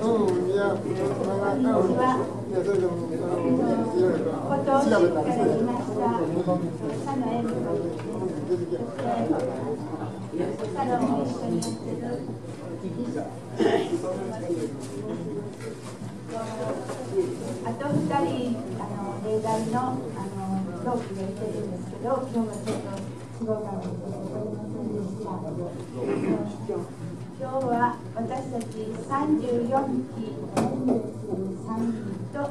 うん、いや、なんか、いや、それでも、あの、いろいろ調べたんです来ました佐野恵美子出てきた。サロンを一緒にやってるあと二人あの例題のあの同期がいてるんですけど今日はちょっと仕事なので来れませんでした今日は私たち34期年齢3人と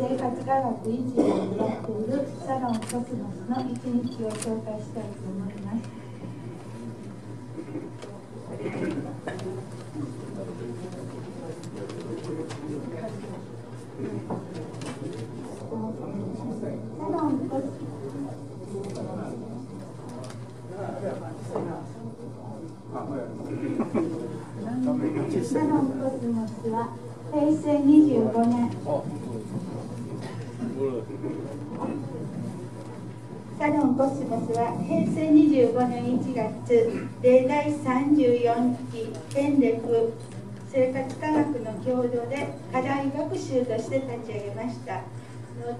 生活科学維持をやっているサロンコスモスの一日を紹介したいと思いますサロンコスサロンコスモスは平成25年。サロンコスモスは平成25年1月例題34期権力生活科学の共同で課題学習として立ち上げました。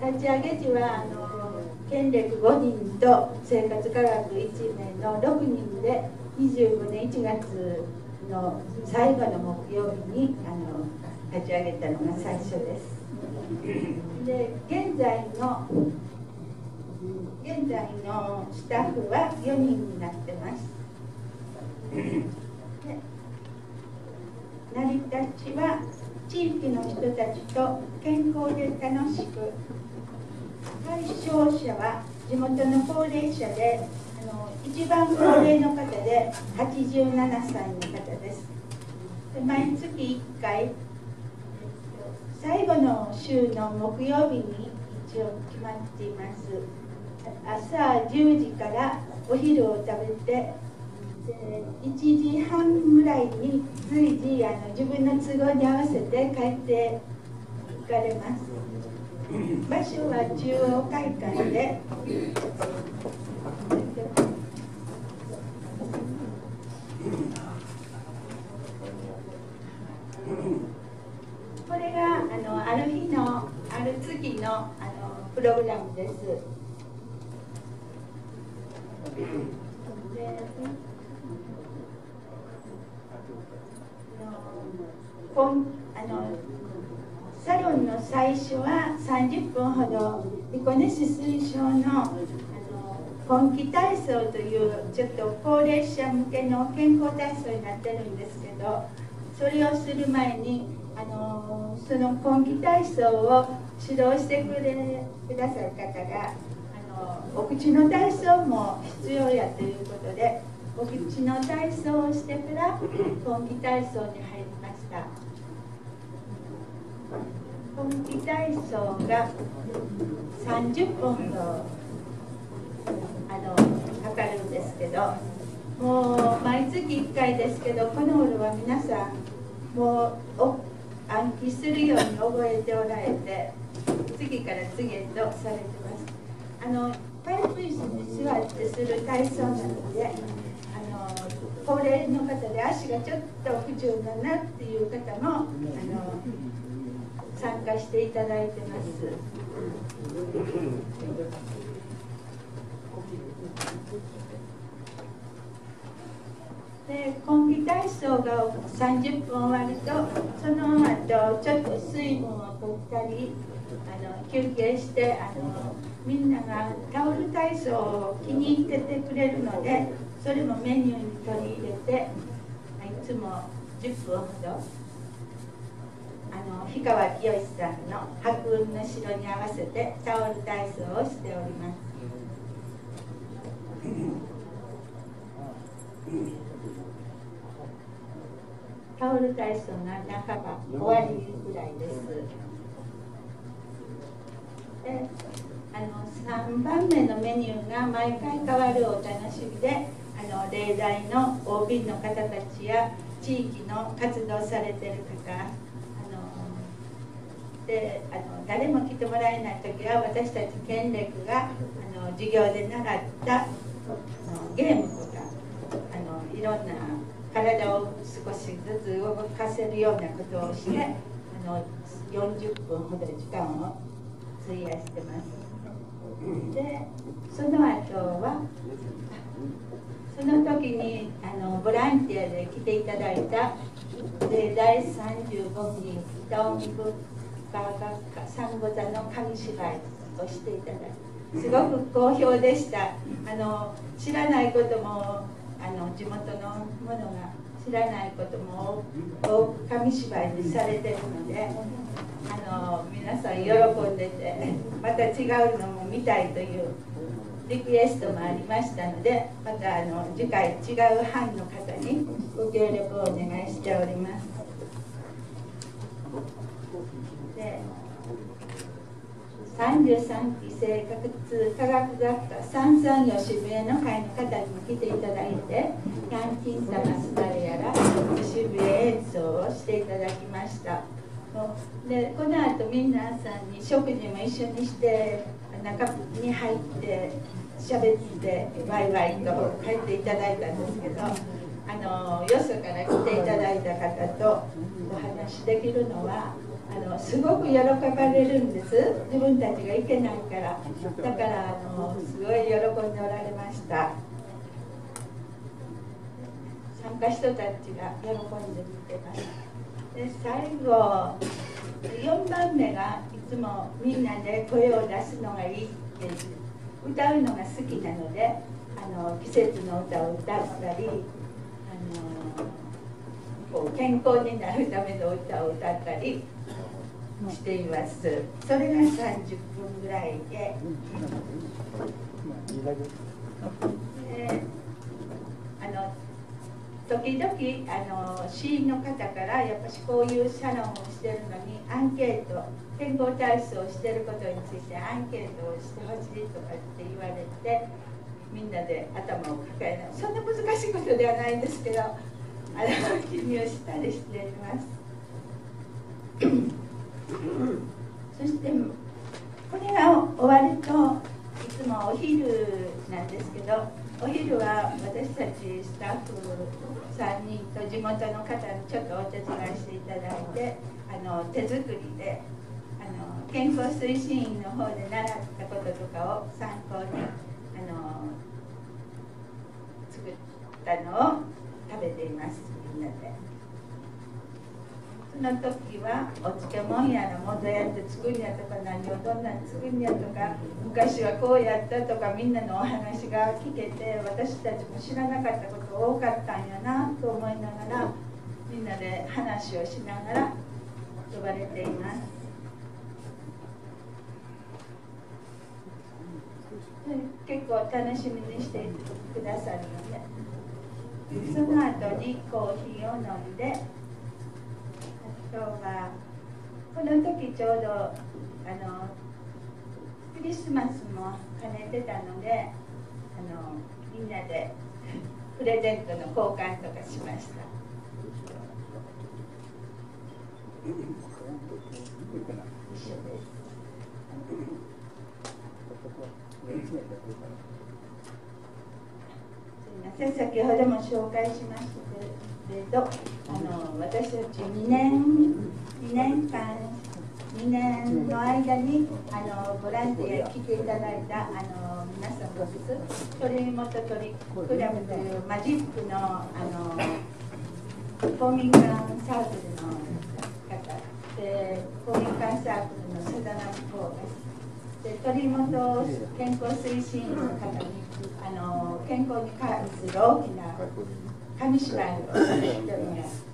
立ち上げ時はあの権力5人と生活科学1名の6人で25年1月の最後の木曜日にあの立ち上げたのが最初ですで現在の現在のスタッフは4人になってます。成り立ちは地域の人たちと健康で楽しく対象者は地元の高齢者での一番高齢の方で87歳の方です。で毎月1回最後の週の木曜日に一応決まっています。朝10時からお昼を食べて1時半ぐらいに随時あの自分の都合に合わせて帰って行かれます。場所は中央会館でこれがあのある日のある月のあのプログラムです。あのサロンの最初は30分ほどリコネシ推奨のあの本気体操というちょっと高齢者向けの健康体操になってるんですけどそれをする前にあのその根気体操を指導してくれくださる方があのお口の体操も必要やということでお口の体操をしてから根気体操に入りました。根気体操が30分ほどあのかかるんですけどもう毎月1回ですけどこの頃は皆さんもう暗記するように覚えておられて次から次へとされてます。あのパイプ椅子に座ってする体操なのであの高齢の方で足がちょっと不自由だなっていう方もあの参加していただいてます。で根気体操が30分終わるとその後ちょっと水分を取ったりあの休憩してあのみんながタオル体操を気に入っててくれるのでそれもメニューに取り入れていつも10分ほどあの氷川きよしさんの白雲の城に合わせてタオル体操をしております。タオル体操が半ば終わりぐらいです。であの3番目のメニューが毎回変わるお楽しみであの例題の OB の方たちや地域の活動されてる方あのであの誰も来てもらえない時は私たち県レクがあの授業で習ったあのゲームとかあのいろんな体を少しずつ動かせるようなことをしてあの40分ほど時間を費やしてます。でその後はその時にあのボランティアで来ていただいたで第35期北音文化学科サンゴ座の紙芝居をしていただいてすごく好評でした。あの知らないこともあの地元のものが知らないことも多く紙芝居にされてるのであの皆さん喜んでてまた違うのも見たいというリクエストもありましたのでまたあの次回違う班の方にご協力をお願いしております。で33期生活科学学科三三吉部の会の方にも来ていただいてキャンティンサマスタル奏をしていただきました。でこの後皆さんに食事も一緒にして中に入って喋ってワイワイと帰っていただいたんですけどあのよそから来ていただいた方とお話できるのはあのすごく喜ばれるんです。自分たちが行けないから。だからあのすごい喜んでおられました。参加人たちが喜んで見てますで最後4番目がいつもみんなで声を出すのがいいって歌うのが好きなのであの季節の歌を歌ったりあのこう健康になるための歌を歌ったりしていますそれが30分ぐらいで。時々あの市員の方からやっぱしこういうサロンをしてるのにアンケート健康体操をしてることについてアンケートをしてほしいとかって言われてみんなで頭を抱えないそんな難しいことではないんですけどあの記入したりしています。そしてこれが終わるといつもお昼なんですけどお昼は私たちスタッフ3人と地元の方にちょっとお手伝いしていただいてあの手作りであの健康推進員の方で習ったこととかを参考にあの作ったのを食べていますみんなで。の時はお漬物やらもどやって作るんやとか何をどんなに作るんやとか昔はこうやったとかみんなのお話が聞けて私たちも知らなかったこと多かったんやなと思いながらみんなで話をしながら呼ばれています。結構楽しみにしてくださるのでその後にコーヒーを飲んで今日はこの時ちょうどあのクリスマスも兼ねてたのであのみんなでプレゼントの交換とかしました。す。すみません先ほども紹介しましたけれどあの私たち2年2年間2年の間にあのボランティア来ていただいたあの皆さんです鳥本鳥クラブというマジックのあの公民館サークルの方で公民館サークルの佐田直子ですで鳥本健康推進の方にあの健康に関する大きな紙芝居をされております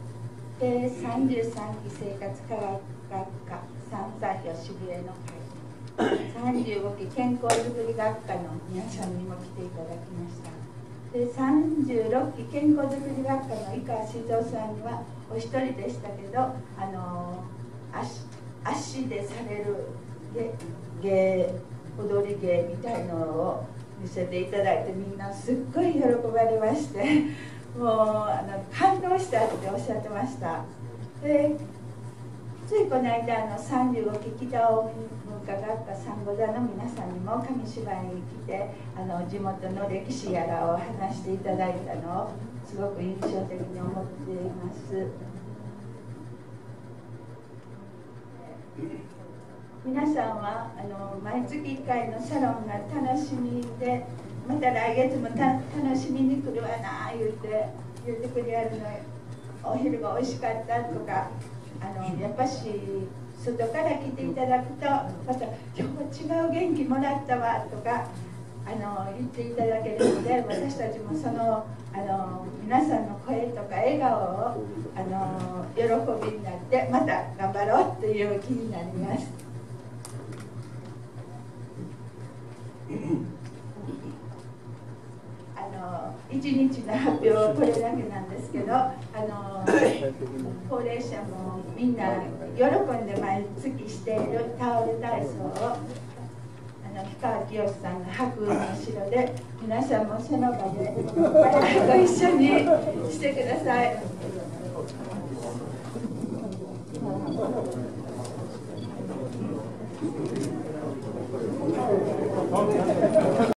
で33期生活科学学科三歳吉部への会。35期健康づくり学科の皆さんにも来ていただきました。で36期健康づくり学科の井川静雄さんにはお一人でしたけどあの足足でされる芸踊り芸みたいのを見せていただいてみんなすっごい喜ばれまして。もうあの感動したっておっしゃってましたでついこの間あの35期北大文化学科産後座の皆さんにも紙芝居に来てあの地元の歴史やらを話していただいたのをすごく印象的に思っています。皆さんはあの毎月1回のサロンが楽しみでまた来月もた楽しみに来るわな言うて言うてくれるのお昼が美味しかったとかあのやっぱし外から来ていただくとまた今日は違う元気もらったわとかあの言っていただけるので私たちもそのあの皆さんの声とか笑顔をあの喜びになってまた頑張ろうという気になります。1日の発表はこれだけなんですけどあの高齢者もみんな喜んで毎月しているタオル体操を氷川きよしさんの白雲の城で皆さんもその場でご一緒にしてください。